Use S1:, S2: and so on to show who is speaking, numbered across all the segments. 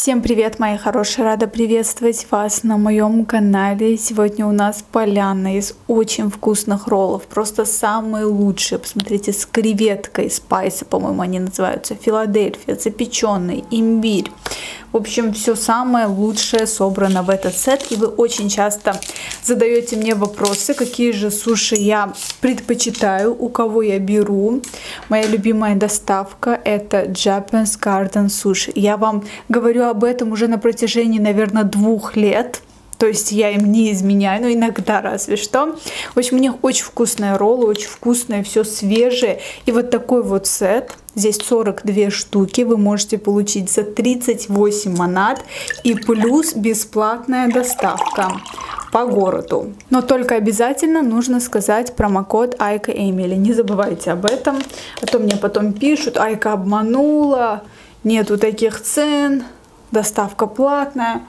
S1: Всем привет, мои хорошие! Рада приветствовать вас на моем канале. Сегодня у нас поляна из очень вкусных роллов. Просто самые лучшие. Посмотрите, с креветкой, спайса, по-моему, они называются. Филадельфия, запеченный, имбирь. В общем, все самое лучшее собрано в этот сет. И вы очень часто задаете мне вопросы, какие же суши я предпочитаю, у кого я беру. Моя любимая доставка это Japanese Garden Sushi. Я вам говорю об этом уже на протяжении, наверное, двух лет. То есть я им не изменяю, но иногда разве что. В общем, у них очень вкусные роллы, очень вкусное, все свежее. И вот такой вот сет, здесь 42 штуки, вы можете получить за 38 монат. И плюс бесплатная доставка по городу. Но только обязательно нужно сказать промокод Айка Эмили. Не забывайте об этом, а то мне потом пишут, Айка обманула, нету таких цен, доставка платная.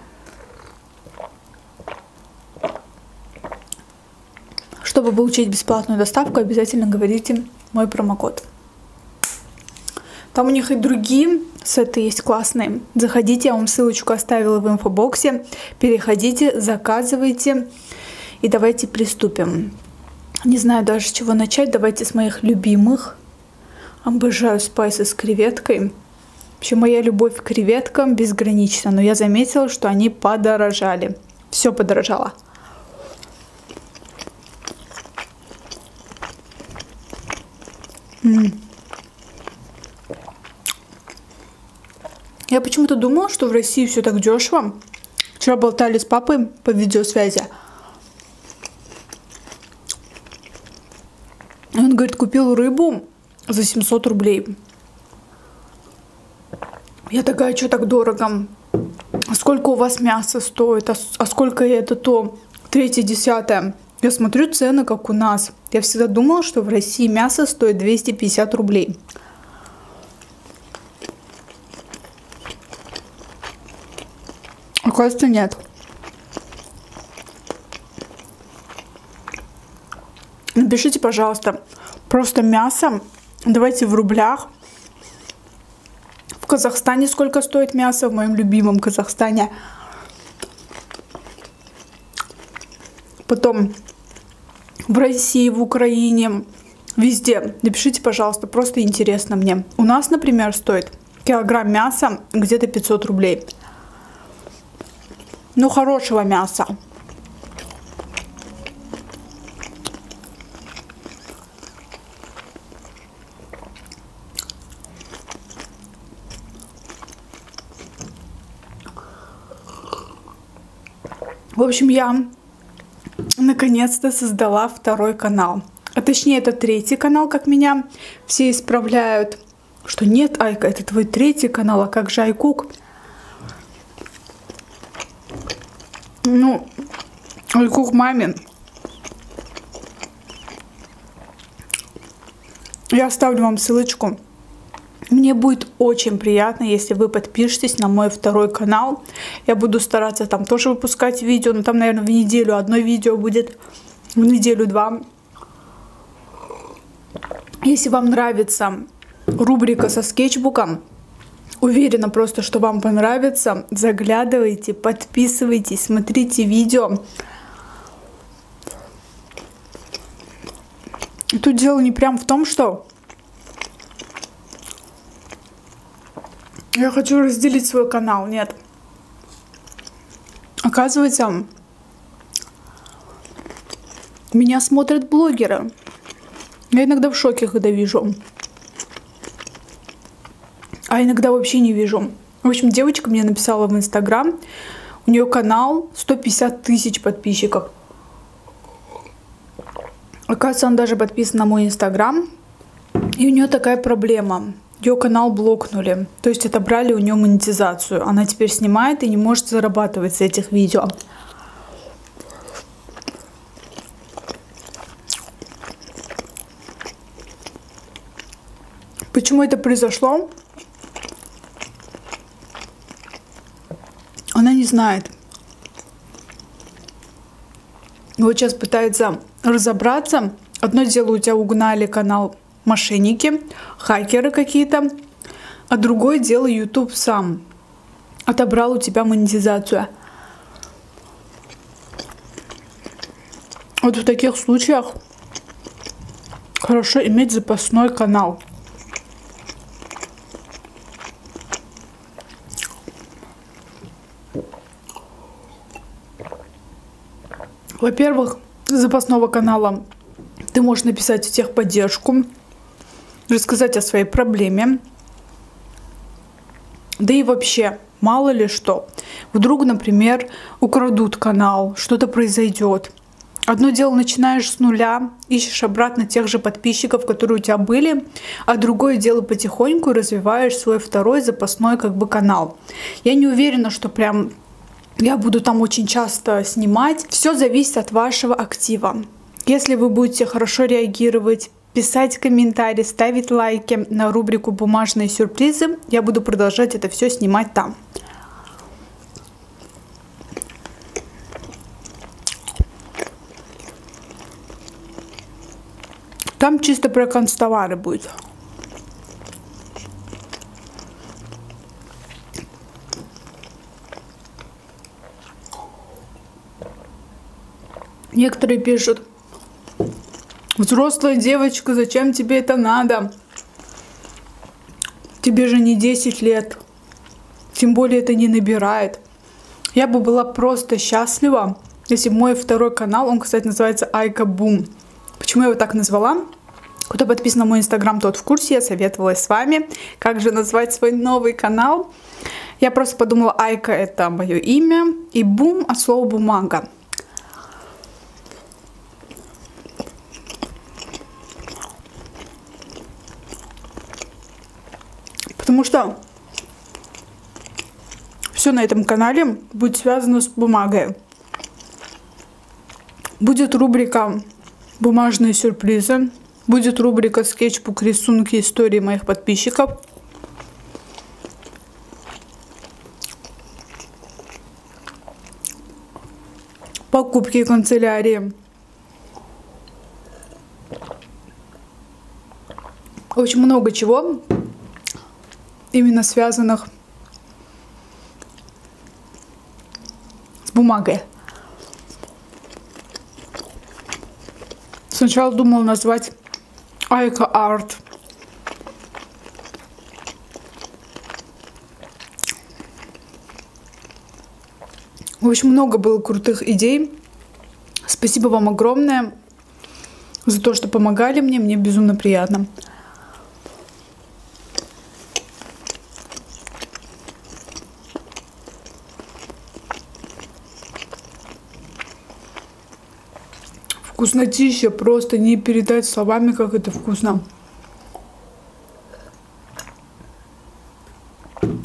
S1: Чтобы получить бесплатную доставку, обязательно говорите мой промокод. Там у них и другие сеты есть классные. Заходите, я вам ссылочку оставила в инфобоксе. Переходите, заказывайте. И давайте приступим. Не знаю даже с чего начать. Давайте с моих любимых. Обожаю спайсы с креветкой. Вообще моя любовь к креветкам безгранична. Но я заметила, что они подорожали. Все подорожало. М -м. Я почему-то думала, что в России все так дешево. Вчера болтали с папой по видеосвязи. Он говорит, купил рыбу за 700 рублей. Я такая, что так дорого? Сколько у вас мясо стоит? А, а сколько это то? Третье, десятое. Я смотрю цены, как у нас. Я всегда думала, что в России мясо стоит 250 рублей. Оказывается, нет. Напишите, пожалуйста, просто мясо. Давайте в рублях. Казахстане сколько стоит мясо? В моем любимом Казахстане. Потом в России, в Украине, везде. Напишите, пожалуйста, просто интересно мне. У нас, например, стоит килограмм мяса где-то 500 рублей. Ну, хорошего мяса. Общем, я наконец-то создала второй канал. А точнее, это третий канал, как меня все исправляют. Что нет, Айка, это твой третий канал, а как же Айкук? Ну, Айкук мамин. Я оставлю вам ссылочку. Мне будет очень приятно, если вы подпишетесь на мой второй канал. Я буду стараться там тоже выпускать видео. Но там, наверное, в неделю одно видео будет. В неделю два. Если вам нравится рубрика со скетчбуком, уверена просто, что вам понравится, заглядывайте, подписывайтесь, смотрите видео. Тут дело не прям в том, что я хочу разделить свой канал. Нет. Оказывается, меня смотрят блогеры. Я иногда в шоке, когда вижу. А иногда вообще не вижу. В общем, девочка мне написала в Инстаграм. У нее канал 150 тысяч подписчиков. Оказывается, он даже подписан на мой Инстаграм. И у нее такая проблема ее канал блокнули. То есть отобрали у нее монетизацию. Она теперь снимает и не может зарабатывать с этих видео. Почему это произошло? Она не знает. Вот сейчас пытается разобраться. Одно дело, у тебя угнали канал мошенники, хакеры какие-то, а другое дело YouTube сам. отобрал у тебя монетизацию. Вот в таких случаях хорошо иметь запасной канал. Во-первых, запасного канала ты можешь написать в техподдержку, рассказать о своей проблеме. Да и вообще, мало ли что. Вдруг, например, украдут канал, что-то произойдет. Одно дело начинаешь с нуля, ищешь обратно тех же подписчиков, которые у тебя были, а другое дело потихоньку развиваешь свой второй запасной как бы канал. Я не уверена, что прям я буду там очень часто снимать. Все зависит от вашего актива. Если вы будете хорошо реагировать, писать комментарии, ставить лайки на рубрику «Бумажные сюрпризы», я буду продолжать это все снимать там. Там чисто про констовары будет. Некоторые пишут, взрослая девочка, зачем тебе это надо? Тебе же не 10 лет. Тем более это не набирает. Я бы была просто счастлива, если мой второй канал, он, кстати, называется Айка Бум. Почему я его так назвала? Кто подписан на мой инстаграм, тот в курсе, я советовалась с вами, как же назвать свой новый канал. Я просто подумала, Айка это мое имя, и Бум от слова бумага. Потому что все на этом канале будет связано с бумагой. Будет рубрика «Бумажные сюрпризы». Будет рубрика «Скетчбук. Рисунки. Истории моих подписчиков». Покупки канцелярии. Очень много чего именно связанных с бумагой. Сначала думал назвать Айка Арт. В общем, много было крутых идей. Спасибо вам огромное за то, что помогали мне. Мне безумно приятно. Вкуснотища, просто не передать словами, как это вкусно.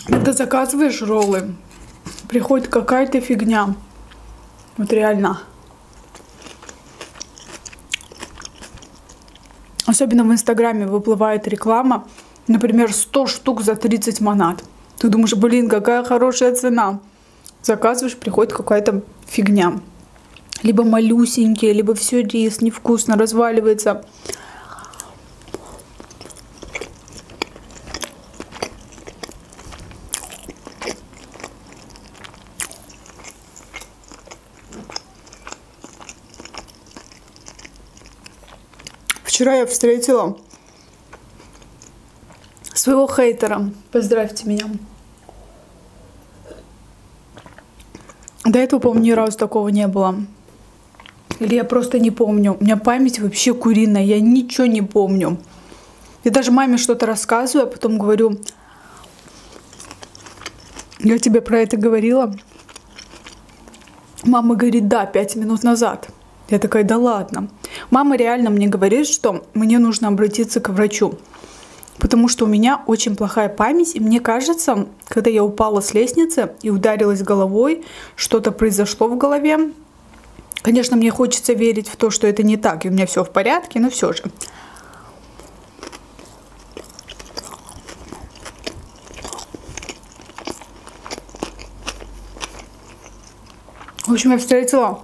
S1: Когда заказываешь роллы, приходит какая-то фигня. Вот реально. Особенно в Инстаграме выплывает реклама. Например, 100 штук за 30 монат. Ты думаешь, блин, какая хорошая цена. Заказываешь, приходит какая-то фигня либо малюсенькие, либо все рис, невкусно, разваливается. Вчера я встретила своего хейтера. Поздравьте меня. До этого, по-моему, ни разу такого не было. Или я просто не помню. У меня память вообще куриная, я ничего не помню. Я даже маме что-то рассказываю, а потом говорю, я тебе про это говорила. Мама говорит, да, пять минут назад. Я такая, да ладно. Мама реально мне говорит, что мне нужно обратиться к врачу. Потому что у меня очень плохая память, и мне кажется, когда я упала с лестницы и ударилась головой, что-то произошло в голове, Конечно, мне хочется верить в то, что это не так, и у меня все в порядке, но все же. В общем, я встретила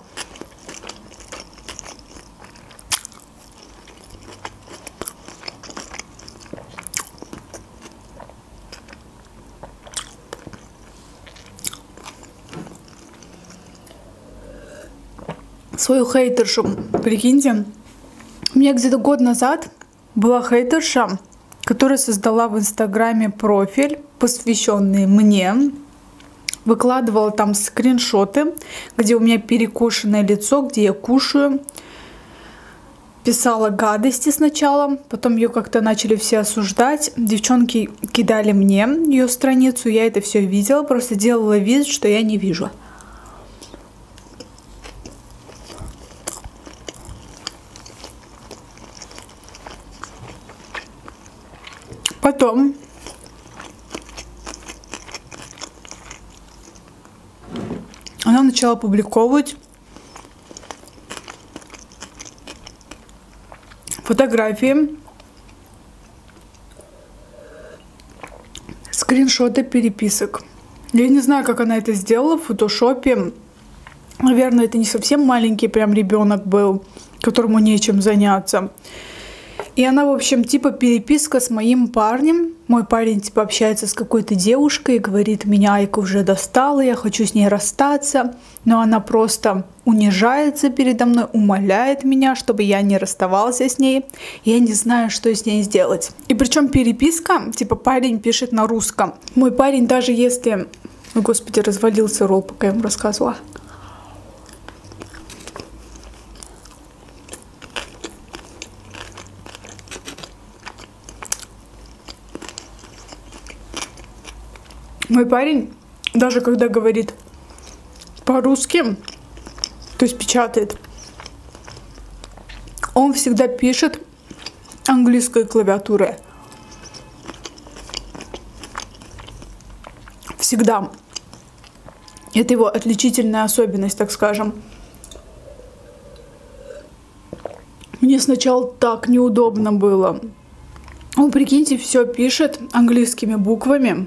S1: свою хейтершу. Прикиньте, у меня где-то год назад была хейтерша, которая создала в Инстаграме профиль, посвященный мне. Выкладывала там скриншоты, где у меня перекошенное лицо, где я кушаю. Писала гадости сначала, потом ее как-то начали все осуждать. Девчонки кидали мне ее страницу, я это все видела, просто делала вид, что я не вижу. Потом она начала публиковать фотографии, скриншоты переписок. Я не знаю, как она это сделала в фотошопе. Наверное, это не совсем маленький прям ребенок был, которому нечем заняться. И она, в общем, типа переписка с моим парнем. Мой парень, типа, общается с какой-то девушкой и говорит, меня Айка уже достала, я хочу с ней расстаться. Но она просто унижается передо мной, умоляет меня, чтобы я не расставался с ней. Я не знаю, что с ней сделать. И причем переписка, типа, парень пишет на русском. Мой парень, даже если... Ой, господи, развалился ролл, пока я ему рассказывала. Мой парень, даже когда говорит по-русски, то есть печатает, он всегда пишет английской клавиатурой. Всегда. Это его отличительная особенность, так скажем. Мне сначала так неудобно было. Он, прикиньте, все пишет английскими буквами.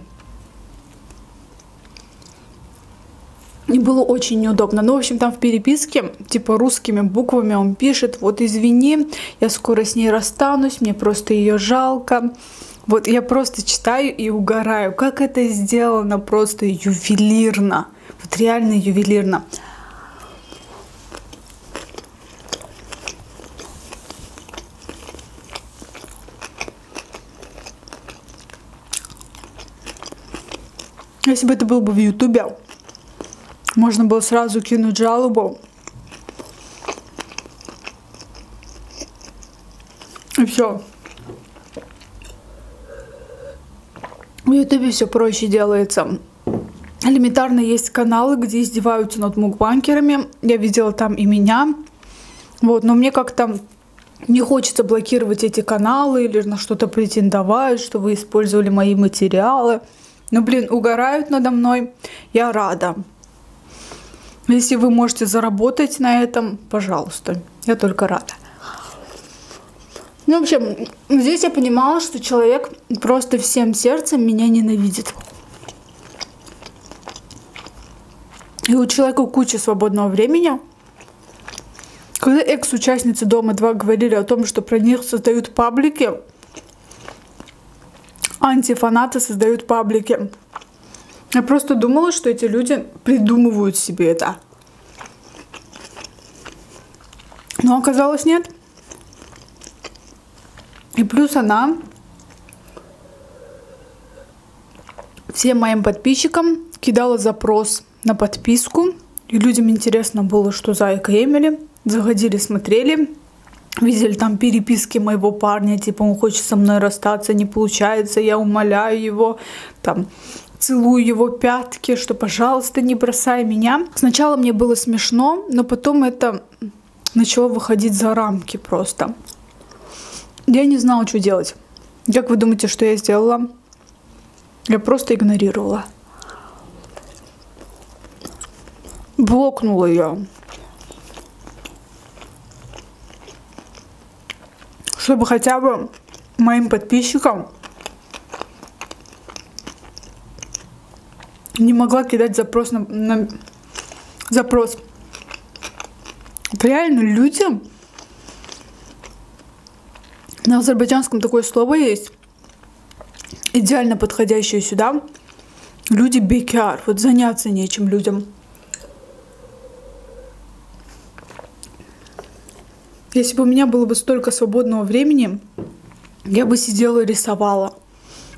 S1: Было очень неудобно. Ну, в общем, там в переписке, типа русскими буквами он пишет, вот извини, я скоро с ней расстанусь, мне просто ее жалко. Вот я просто читаю и угораю, как это сделано просто ювелирно. Вот реально ювелирно. Если бы это был бы в Ютубе, можно было сразу кинуть жалобу. И все. В Ютубе все проще делается. Элементарно есть каналы, где издеваются над мукбанкерами. Я видела там и меня. Вот, но мне как-то не хочется блокировать эти каналы или на что-то претендовать, что вы использовали мои материалы. Но, блин, угорают надо мной. Я рада. Если вы можете заработать на этом, пожалуйста, я только рада. Ну, в общем, здесь я понимала, что человек просто всем сердцем меня ненавидит. И у человека куча свободного времени. Когда экс-участницы Дома-2 говорили о том, что про них создают паблики, антифанаты создают паблики, я просто думала, что эти люди придумывают себе это. Но оказалось нет. И плюс она всем моим подписчикам кидала запрос на подписку. И людям интересно было, что Зайка Эмили. Заходили, смотрели. Видели там переписки моего парня, типа он хочет со мной расстаться, не получается, я умоляю его. Там целую его пятки, что, пожалуйста, не бросай меня. Сначала мне было смешно, но потом это начало выходить за рамки просто. Я не знала, что делать. Как вы думаете, что я сделала? Я просто игнорировала. Блокнула ее. Чтобы хотя бы моим подписчикам не могла кидать запрос на, на запрос. Это реально людям на азербайджанском такое слово есть, идеально подходящее сюда. Люди бекяр, вот заняться нечем людям. Если бы у меня было бы столько свободного времени, я бы сидела и рисовала.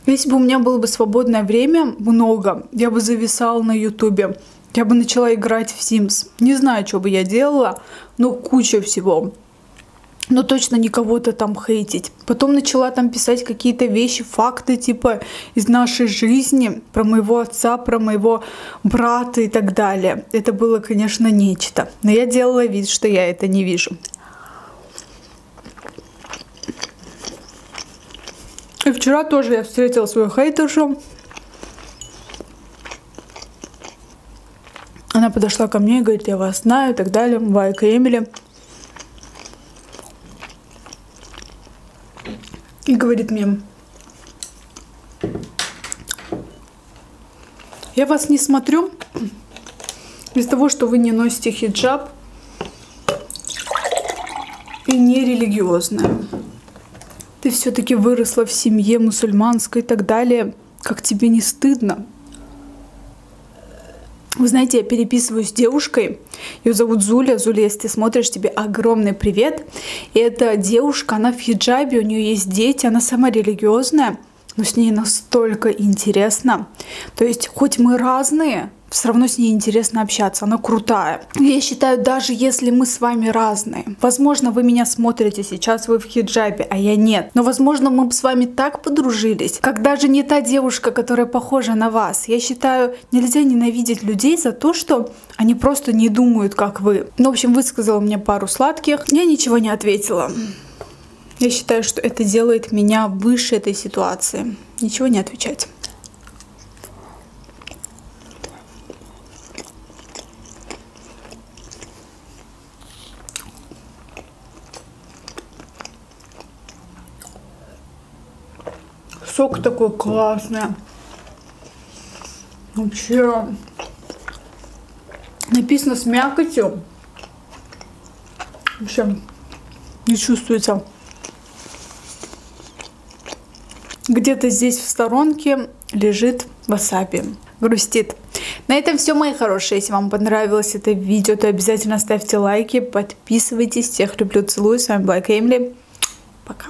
S1: Если бы у меня было бы свободное время, много, я бы зависала на ютубе. Я бы начала играть в Sims. Не знаю, что бы я делала, но куча всего. Но точно не кого-то там хейтить. Потом начала там писать какие-то вещи, факты типа из нашей жизни, про моего отца, про моего брата и так далее. Это было, конечно, нечто. Но я делала вид, что я это не вижу. И вчера тоже я встретила свою хейтершу. Она подошла ко мне и говорит, я вас знаю и так далее, Вайка Эмили. И говорит мне, я вас не смотрю из того, что вы не носите хиджаб и не религиозная ты все-таки выросла в семье мусульманской и так далее, как тебе не стыдно? Вы знаете, я переписываюсь с девушкой, ее зовут Зуля. Зуля, если ты смотришь, тебе огромный привет. И эта девушка, она в хиджабе, у нее есть дети, она сама религиозная, но с ней настолько интересно. То есть, хоть мы разные, все равно с ней интересно общаться, она крутая. Я считаю, даже если мы с вами разные, возможно, вы меня смотрите сейчас, вы в хиджабе, а я нет, но возможно, мы бы с вами так подружились, как даже не та девушка, которая похожа на вас. Я считаю, нельзя ненавидеть людей за то, что они просто не думают, как вы. Ну, в общем, высказала мне пару сладких, я ничего не ответила. Я считаю, что это делает меня выше этой ситуации. Ничего не отвечать. Сок такой классный. Вообще. Написано с мякотью. Вообще не чувствуется. Где-то здесь в сторонке лежит васаби. Грустит. На этом все, мои хорошие. Если вам понравилось это видео, то обязательно ставьте лайки, подписывайтесь. Всех люблю, целую. С вами была Эмили. Пока.